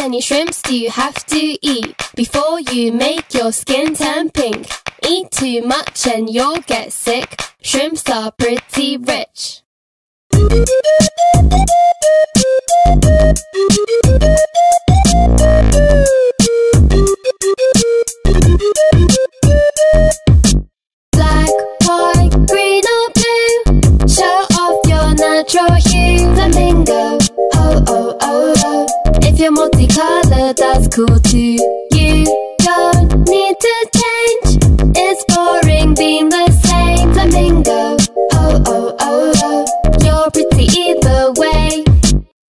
many shrimps do you have to eat before you make your skin turn pink? Eat too much and you'll get sick. Shrimps are pretty rich. Black, white, green or blue Show off your natural hue you're multicolored that's cool too